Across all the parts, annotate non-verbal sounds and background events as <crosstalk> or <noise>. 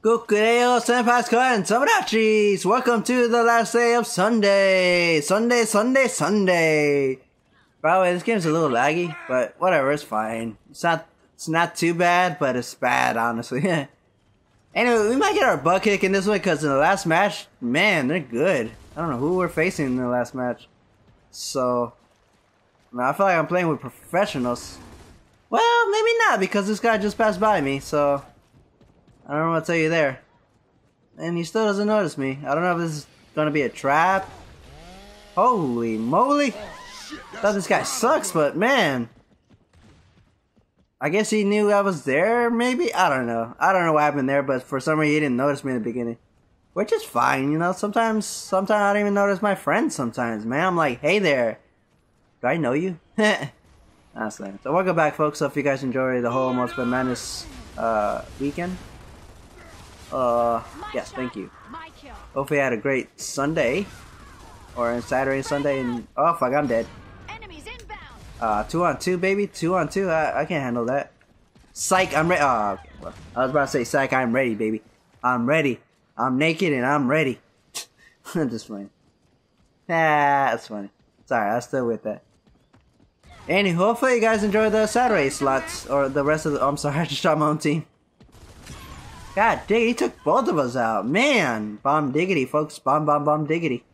Kukureo Senpai's and Tomodachi's! Welcome to the last day of Sunday! Sunday, Sunday, Sunday! By the way, this game's a little laggy, but whatever, it's fine. It's not, it's not too bad, but it's bad, honestly. <laughs> anyway, we might get our butt kicked in this one, because in the last match, man, they're good. I don't know who we're facing in the last match. So, I feel like I'm playing with professionals. Well, maybe not, because this guy just passed by me, so... I don't know what to tell you there. And he still doesn't notice me. I don't know if this is gonna be a trap. Holy moly! Thought this guy sucks, but man. I guess he knew I was there, maybe? I don't know. I don't know what happened there, but for some reason he didn't notice me in the beginning. Which is fine, you know, sometimes sometimes I don't even notice my friends sometimes, man. I'm like, hey there. Do I know you? <laughs> Honestly. So welcome back folks. Hope you guys enjoyed the whole Multiplayer Madness uh, weekend. Uh, yes, thank you. Hopefully, I had a great Sunday, or Saturday Sunday, and oh fuck, I'm dead. Uh, two on two, baby, two on two. I, I can't handle that. Psych, I'm ready. Oh, okay. well, I was about to say, psych, I'm ready, baby. I'm ready. I'm naked and I'm ready. <laughs> I'm just playing. That's funny. Sorry, I'm still with that. And hopefully you guys enjoy the Saturday slots, or the rest of the- oh, I'm sorry, <laughs> I just shot my own team. God dang, he took both of us out. Man, bomb diggity, folks. Bomb, bomb, bomb diggity.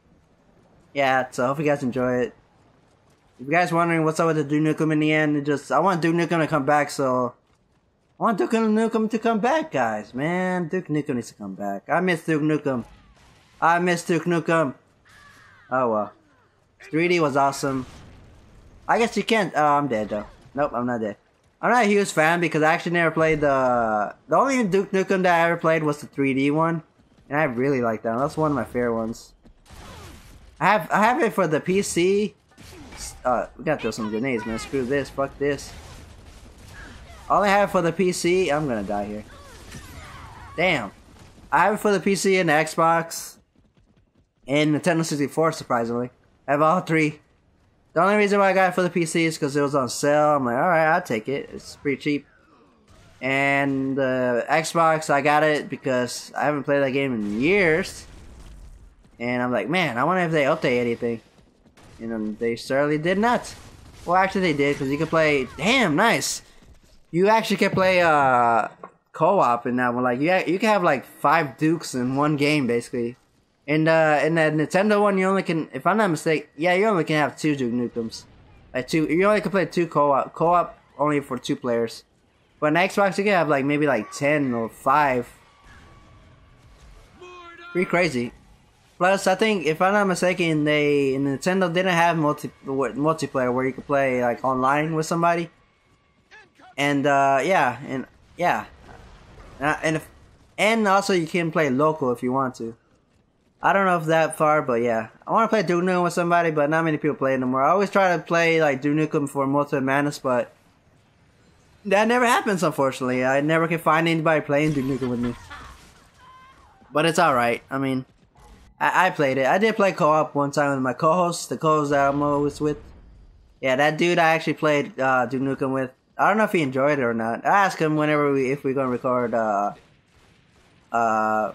Yeah, so I hope you guys enjoy it. If you guys wondering what's up with the Duke Nukem in the end, it just I want Duke Nukem to come back, so I want Duke Nukem to come back, guys. Man, Duke Nukem needs to come back. I miss Duke Nukem. I miss Duke Nukem. Oh well. 3D was awesome. I guess you can't. Oh, I'm dead though. Nope, I'm not dead. I'm not a huge fan because I actually never played the the only Duke Nukem that I ever played was the 3D one, and I really like that. That's one of my favorite ones. I have I have it for the PC. Uh, we gotta throw some grenades, man. Screw this. Fuck this. All I have for the PC, I'm gonna die here. Damn. I have it for the PC and the Xbox and the Nintendo 64. Surprisingly, I have all three. The only reason why I got it for the PC is because it was on sale. I'm like, alright, I'll take it. It's pretty cheap. And the uh, Xbox, I got it because I haven't played that game in years. And I'm like, man, I wonder if they update anything. And they certainly did not. Well, actually, they did because you can play. Damn, nice. You actually can play uh, co-op in that one. Like you, you can have like five Dukes in one game, basically. And uh, in the Nintendo one, you only can, if I'm not mistaken, yeah, you only can have two Duke Nukems. Like two, you only can play two co-op. Co-op only for two players. But on Xbox, you can have like maybe like ten or five. Pretty crazy. Plus, I think if I'm not mistaken, they Nintendo didn't have multi multiplayer where you could play like online with somebody. And uh, yeah, and yeah, uh, and if, and also you can play local if you want to. I don't know if that far, but yeah. I want to play Duke Nukem with somebody, but not many people play it anymore. I always try to play like Duke Nukem for Multiplayer Madness, but that never happens, unfortunately. I never can find anybody playing Duke Nukem with me. But it's alright. I mean, I, I played it. I did play co-op one time with my co-host, the co-host that I'm always with. Yeah, that dude I actually played uh, Duke Nukem with. I don't know if he enjoyed it or not. I asked him whenever we if we're gonna record uh, uh,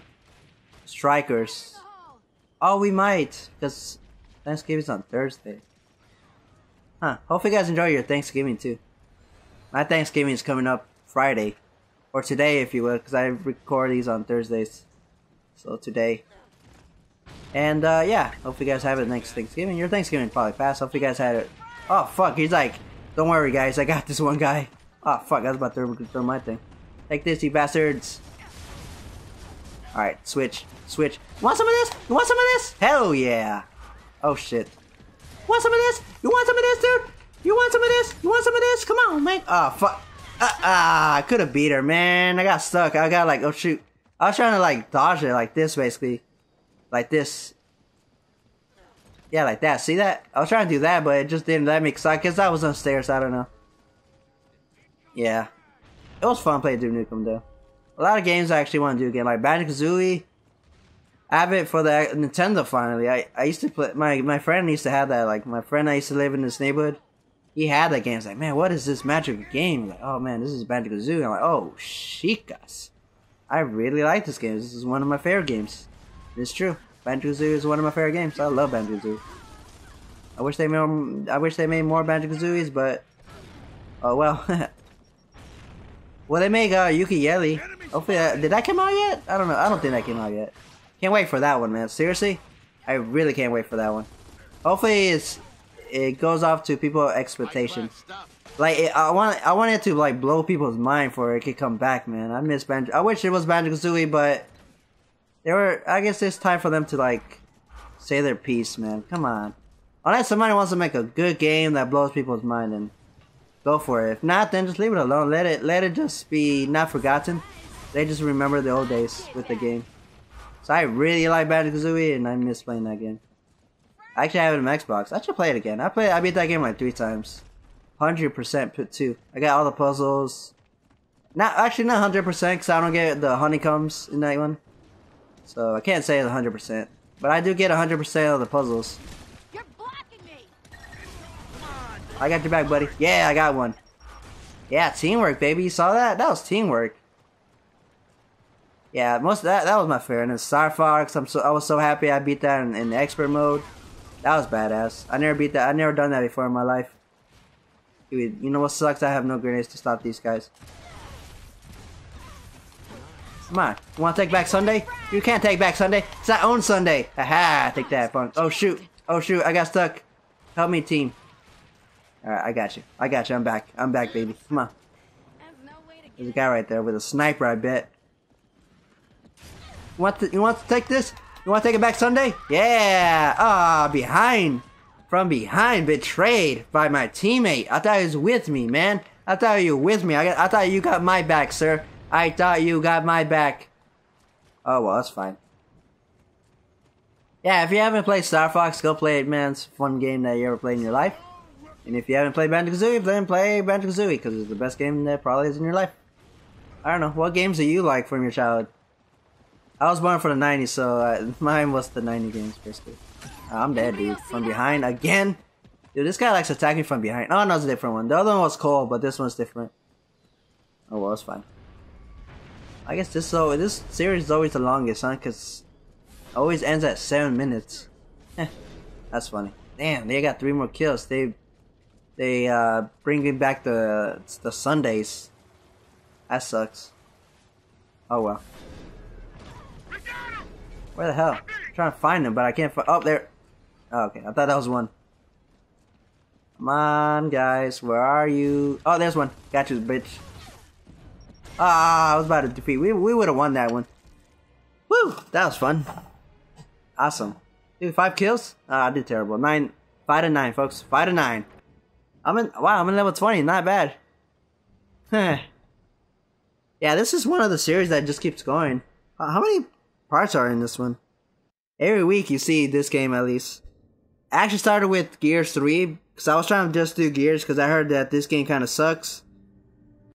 Strikers Oh, we might, because Thanksgiving's on Thursday. Huh. Hopefully you guys enjoy your Thanksgiving too. My Thanksgiving is coming up Friday. Or today, if you will, because I record these on Thursdays. So today. And, uh, yeah. Hopefully you guys have it next Thanksgiving. Your Thanksgiving probably passed. Hopefully you guys had it. Oh, fuck. He's like, don't worry, guys. I got this one guy. Oh, fuck. I was about to throw my thing. Take this, you bastards. Alright, switch. Switch. You want some of this? You want some of this? Hell yeah. Oh shit. Want some of this? You want some of this, dude? You want some of this? You want some of this? Come on, man. Oh, fuck. Ah, uh, uh, I could have beat her, man. I got stuck. I got like, oh shoot. I was trying to like dodge it like this, basically. Like this. Yeah, like that. See that? I was trying to do that, but it just didn't let me. Cause I guess I was on stairs. I don't know. Yeah. It was fun playing Duke Nukem, though a lot of games I actually want to do again, like Banjo-Kazooie. I have it for the Nintendo finally. I, I used to play, my, my friend used to have that, like, my friend I used to live in this neighborhood, he had that game. He's like, man, what is this magic game? Like, oh man, this is Banjo-Kazooie. I'm like, oh, shikas. I really like this game. This is one of my favorite games. It's true. Banjo-Kazooie is one of my favorite games. I love Banjo-Kazooie. I wish they made I wish they made more Banjo-Kazooies, but oh well. <laughs> well, they make uh, Yooka-Laylee. Hopefully, that, did that come out yet? I don't know. I don't think that came out yet. Can't wait for that one, man. Seriously, I really can't wait for that one. Hopefully, it's it goes off to people's expectations. Like it, I want, I want it to like blow people's mind for it could come back, man. I miss Banjo. I wish it was Banjo Kazooie, but there were. I guess it's time for them to like say their piece, man. Come on. Unless somebody wants to make a good game that blows people's mind, and go for it. If not, then just leave it alone. Let it, let it just be not forgotten. They just remember the old days with the game. So I really like Banjo Kazooie, and I miss playing that game. I actually have it on Xbox. I should play it again. I played. I beat that game like three times. Hundred percent put two. I got all the puzzles. Not actually not hundred percent because I don't get the honeycombs in that one. So I can't say it's hundred percent, but I do get hundred percent of the puzzles. You're blocking me. I got your back, buddy. Yeah, I got one. Yeah, teamwork, baby. You saw that? That was teamwork. Yeah, most that that was my favorite. And Star Fox, I'm so I was so happy I beat that in, in expert mode. That was badass. I never beat that. I never done that before in my life. Dude, you know what sucks? I have no grenades to stop these guys. Come on. You want to take back Sunday? You can't take back Sunday. It's our own Sunday. Aha! Take that, punk. Oh, shoot. Oh, shoot. I got stuck. Help me, team. Alright, I got you. I got you. I'm back. I'm back, baby. Come on. There's a guy right there with a sniper, I bet. You want to, you want to take this? You want to take it back Sunday? Yeah! Ah, oh, behind. From behind, betrayed by my teammate. I thought he was with me, man. I thought you were with me. I, I thought you got my back, sir. I thought you got my back. Oh, well, that's fine. Yeah, if you haven't played Star Fox, go play it, man. It's a fun game that you ever played in your life. And if you haven't played Banjo-Kazooie, then play Banjo-Kazooie, because it's the best game that probably is in your life. I don't know, what games do you like from your childhood? I was born for the 90s, so uh, <laughs> mine was the 90 games, basically. Uh, I'm dead, dude. From behind again? Dude, this guy likes attacking from behind. Oh, no, it's a different one. The other one was cool, but this one's different. Oh, well, it's fine. I guess this so this series is always the longest, huh? Because always ends at 7 minutes. Eh, that's funny. Damn, they got three more kills. They they uh bringing back the the Sundays. That sucks. Oh well. Where the hell? I'm trying to find him, but I can't find. Oh, there. Oh, okay, I thought that was one. Come on, guys. Where are you? Oh, there's one. Got you, bitch. Ah, I was about to defeat. We, we would have won that one. Woo! That was fun. Awesome. Dude, five kills? Ah, I did terrible. Nine. Five to nine, folks. Five to nine. I'm in. Wow, I'm in level 20. Not bad. <laughs> yeah, this is one of the series that just keeps going. Uh, how many parts are in this one. Every week you see this game at least. I actually started with Gears 3 because I was trying to just do Gears because I heard that this game kind of sucks.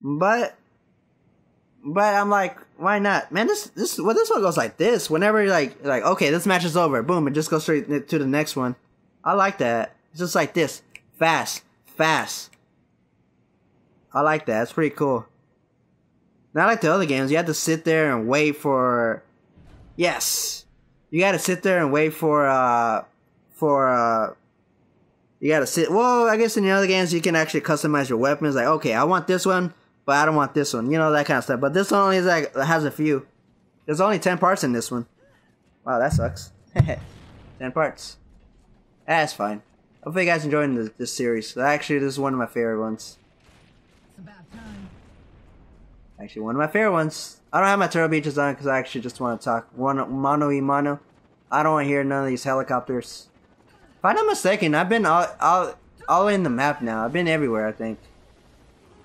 But, but I'm like, why not? Man, this this well this one goes like this. Whenever you're like like okay, this match is over, boom, it just goes straight to the next one. I like that. It's just like this, fast, fast. I like that. It's pretty cool. Not like the other games. You have to sit there and wait for Yes. You gotta sit there and wait for, uh, for, uh, you gotta sit. Well, I guess in the other games you can actually customize your weapons. Like, okay, I want this one, but I don't want this one. You know that kind of stuff. But this one only is like has a few. There's only ten parts in this one. Wow, that sucks. <laughs> ten parts. That's fine. Hopefully you guys enjoying this, this series. Actually, this is one of my favorite ones. Actually, one of my favorite ones. I don't have my turtle beaches on because I actually just want to talk one mano y mano. I don't want to hear none of these helicopters. If I'm not mistaken, I've been all, all, all in the map now. I've been everywhere, I think.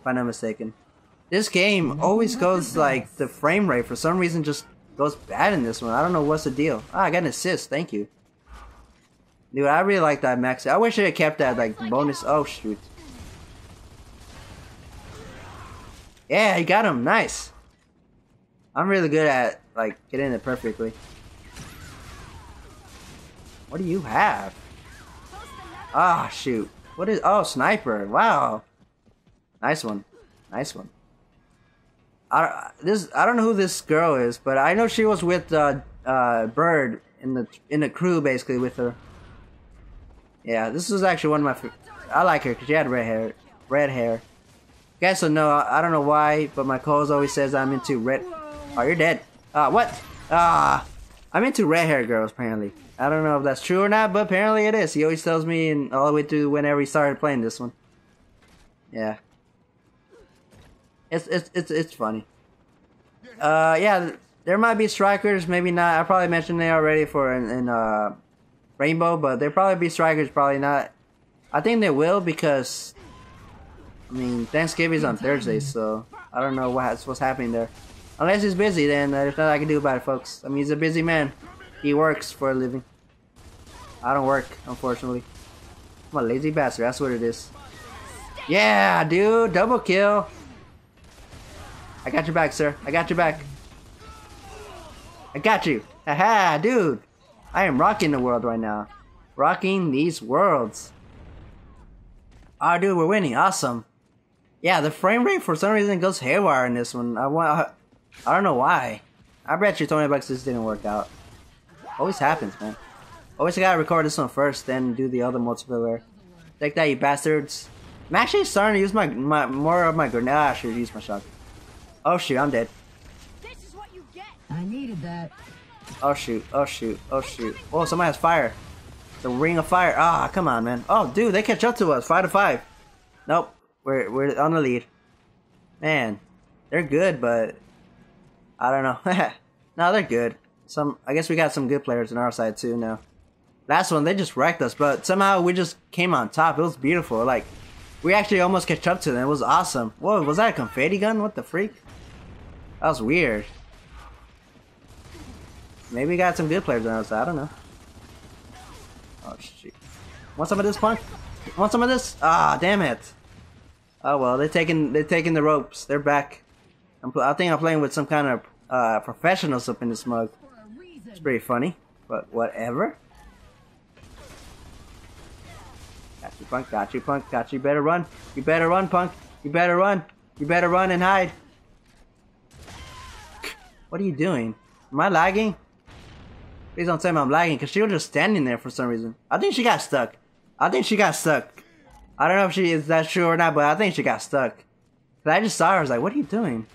If I'm not mistaken. This game always goes like the frame rate for some reason just goes bad in this one. I don't know what's the deal. Ah, I got an assist. Thank you. Dude, I really like that max. I wish I had kept that like bonus. Oh shoot. Yeah, he got him. Nice. I'm really good at, like, getting it perfectly. What do you have? Ah, oh, shoot. What is... Oh, sniper. Wow. Nice one. Nice one. I this I don't know who this girl is, but I know she was with uh, uh, Baird in the in the crew basically with her. Yeah, this is actually one of my. I like her because she had red hair. Red hair. Guys don't know. I don't know why, but my co always says I'm into red. Oh, you're dead. Uh, what? Ah, I'm into red hair girls apparently. I don't know if that's true or not, but apparently it is. He always tells me, and all the way through whenever he started playing this one. Yeah. It's it's it's it's funny. Uh, yeah, there might be strikers, maybe not. I probably mentioned they already for in, in uh Rainbow, but there probably be strikers, probably not. I think they will because I mean Thanksgiving's on Thursday, so I don't know what's what's happening there. Unless he's busy, then there's nothing I can do about it, folks. I mean, he's a busy man. He works for a living. I don't work, unfortunately. I'm a lazy bastard, that's what it is. Yeah, dude, double kill. I got your back, sir. I got your back. I got you. Haha, dude. I am rocking the world right now. Rocking these worlds. Oh, dude, we're winning. Awesome. Yeah, the frame rate for some reason goes haywire in this one. I want. I don't know why. I bet you 20 bucks this didn't work out. Always happens, man. Always gotta record this one first, then do the other multiplayer. Take that, you bastards. I'm actually starting to use my, my more of my grenade. Ah, I should use my shotgun. Oh shoot, I'm dead. This is what you get. I needed that. Oh shoot, oh shoot, oh shoot. Oh, somebody has fire. The ring of fire. Ah, come on, man. Oh, dude, they catch up to us. Five to five. Nope, we're we're on the lead. Man, they're good, but I don't know. <laughs> no, they're good. Some, I guess we got some good players on our side too now. Last one, they just wrecked us, but somehow we just came on top. It was beautiful. Like, we actually almost catch up to them. It was awesome. Whoa, was that a confetti gun? What the freak? That was weird. Maybe we got some good players on our side. I don't know. Oh, shit. Want some of this, punk? Want some of this? Ah, damn it. Oh, well, they're taking, they're taking the ropes. They're back. I'm, I think I'm playing with some kind of uh, professionals up in this mug. It's pretty funny, but whatever. Got you, punk. Got you, punk. Got you. Better run. You better run, punk. You better run. You better run and hide. What are you doing? Am I lagging? Please don't tell me I'm lagging, because she was just standing there for some reason. I think she got stuck. I think she got stuck. I don't know if she is that true or not, but I think she got stuck. I just saw her, I was like, what are you doing?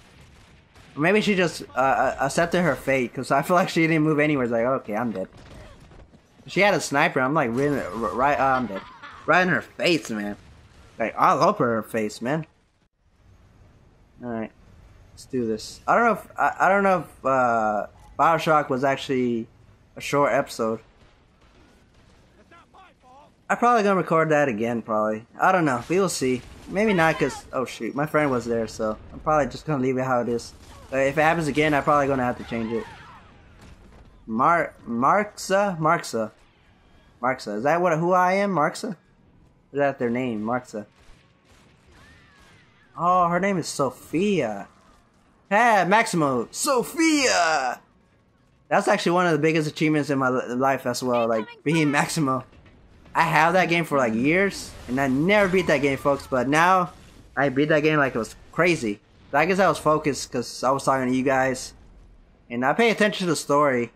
Maybe she just uh, uh accepted her fate, because I <laughs> feel like she didn't move anywhere. It's like, okay, I'm dead. She had a sniper, I'm like, right, right, uh, I'm dead. Right in her face, man. Like, all over her face, man. Alright. Let's do this. I don't know if, I, I don't know if, uh, Bioshock was actually a short episode. I'm probably gonna record that again, probably. I don't know. We will see. Maybe not, cause oh shoot, my friend was there, so I'm probably just gonna leave it how it is. But if it happens again, I'm probably gonna have to change it. Mar Marxa Marxa Marxa. Is that what who I am, Marxa? Is that their name, Marxa? Oh, her name is Sophia. Hey, Maximo, Sophia. That's actually one of the biggest achievements in my life as well, like being Maximo. I have that game for like years, and I never beat that game, folks. But now, I beat that game like it was crazy. I guess I was focused because I was talking to you guys, and I pay attention to the story.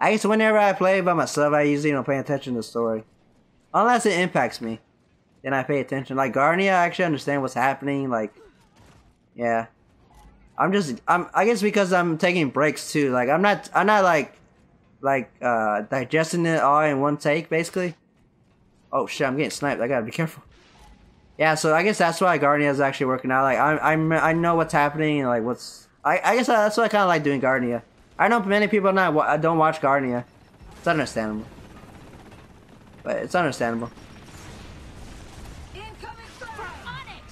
I guess whenever I play by myself, I usually don't pay attention to the story, unless it impacts me. Then I pay attention. Like Garnia, I actually understand what's happening. Like, yeah, I'm just I'm I guess because I'm taking breaks too. Like I'm not I'm not like like uh digesting it all in one take basically. Oh shit, I'm getting sniped. I gotta be careful. Yeah, so I guess that's why Garnia is actually working out. Like I I'm I know what's happening and like what's I I guess that's what I kind of like doing Garnia. I know many people not don't watch Garnia. It's understandable. But it's understandable.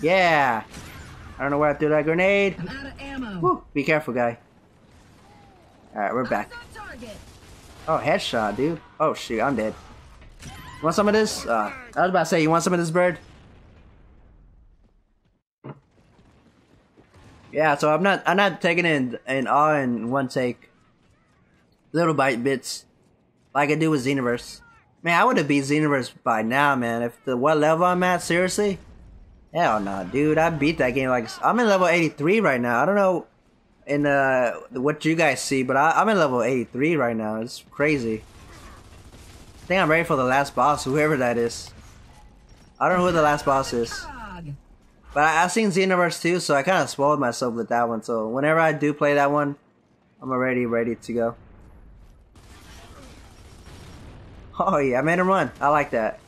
Yeah. I don't know where I threw that grenade. I'm out of ammo. Woo, be careful, guy. Alright, we're back. Oh, headshot, dude. Oh, shoot, I'm dead. Want some of this? Uh, I was about to say, you want some of this bird? Yeah, so I'm not I'm not taking it in, in all in one take. Little bite bits. Like I do with Xenoverse. Man, I would have beat Xenoverse by now, man. If the what level I'm at, seriously? Hell no, dude. I beat that game like I'm in level 83 right now. I don't know. in uh what you guys see, but I, I'm in level 83 right now. It's crazy. I think I'm ready for the last boss, whoever that is. I don't know who the last boss is. But I, I've seen Xenoverse too, so I kind of spoiled myself with that one. So whenever I do play that one, I'm already ready to go. Oh yeah, I made him run. I like that.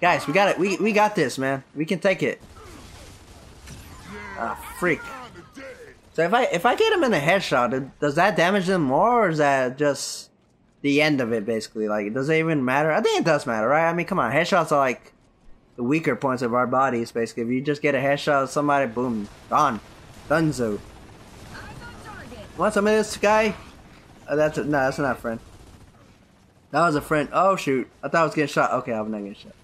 Guys, we got it. We we got this, man. We can take it. Ah, freak. So if I if I get him in a headshot, does that damage them more, or is that just the end of it? Basically, like, it does it even matter? I think it does matter, right? I mean, come on, headshots are like the weaker points of our bodies. Basically, if you just get a headshot of somebody, boom, gone, dunzo. Want some of this guy? Oh, that's a, no, that's not a friend. That was a friend. Oh shoot, I thought I was getting shot. Okay, I'm not getting shot.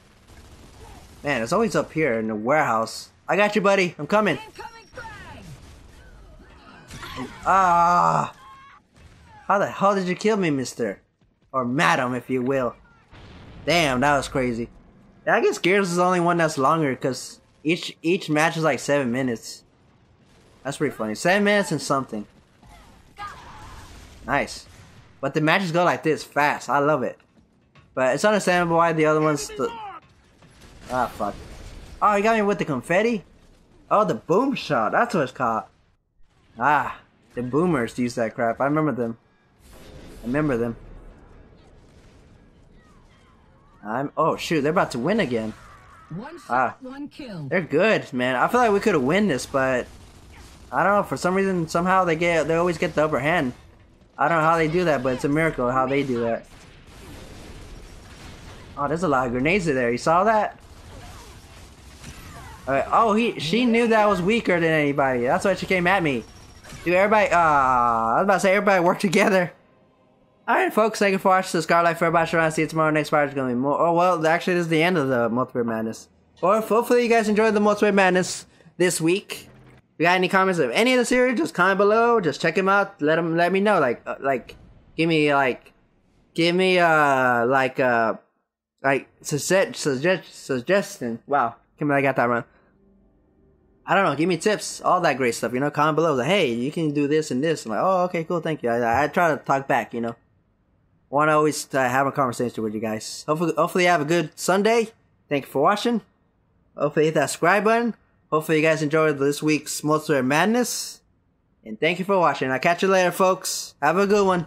Man, it's always up here in the warehouse. I got you, buddy. I'm coming. Ah! How the hell did you kill me, mister? Or madam, if you will. Damn, that was crazy. I guess Gears is the only one that's longer, because each each match is like seven minutes. That's pretty funny. Seven minutes and something. Nice. But the matches go like this, fast. I love it. But it's understandable why the other ones... Ah, fuck. Oh, you got me with the confetti? Oh, the boom shot. That's what it's called. Ah, the boomers use that crap. I remember them. I remember them. I'm. Oh shoot, they're about to win again. One shot, ah, one kill. They're good, man. I feel like we could have win this, but I don't know. For some reason, somehow they get they always get the upper hand. I don't know how they do that, but it's a miracle how they do that. Oh, there's a lot of grenades in there. You saw that? Right. Oh, he she knew that I was weaker than anybody. That's why she came at me. Dude, everybody, uh, I was about to say everybody work together. Alright, folks, thank you for watching. For everybody. Trying to see you tomorrow. Next part is going to be more. Oh, well, actually, this is the end of the Multiplayer Madness. Or hopefully you guys enjoyed the Multiplayer Madness this week. If you got any comments of any of the series, just comment below. Just check them out. Let them, let me know. Like, uh, like, give me, like, give me, uh, like, uh, like, suggest, suggest, suggestion. Wow. Can't believe I got that wrong. I don't know, give me tips, all that great stuff, you know, comment below, like, hey, you can do this and this. I'm like, oh, okay, cool, thank you. I, I try to talk back, you know. Want to always uh, have a conversation with you guys. Hopefully, hopefully you have a good Sunday. Thank you for watching. Hopefully hit that subscribe button. Hopefully you guys enjoyed this week's Multiplayer Madness. And thank you for watching. I'll catch you later, folks. Have a good one.